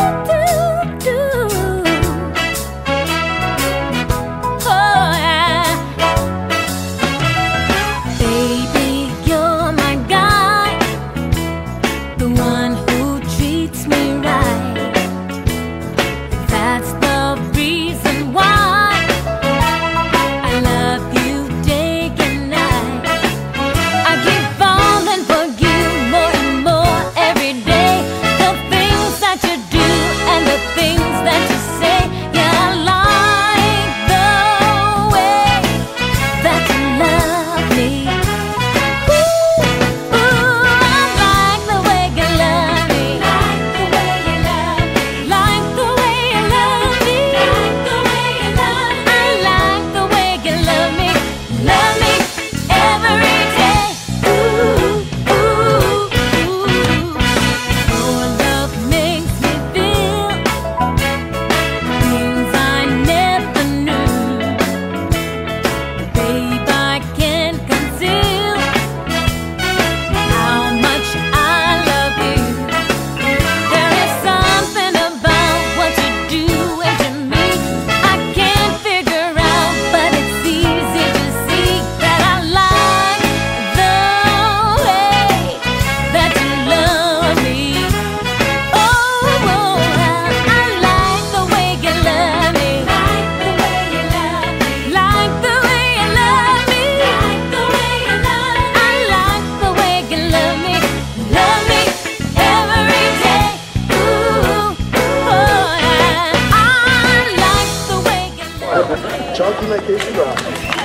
do Aklına kesin o.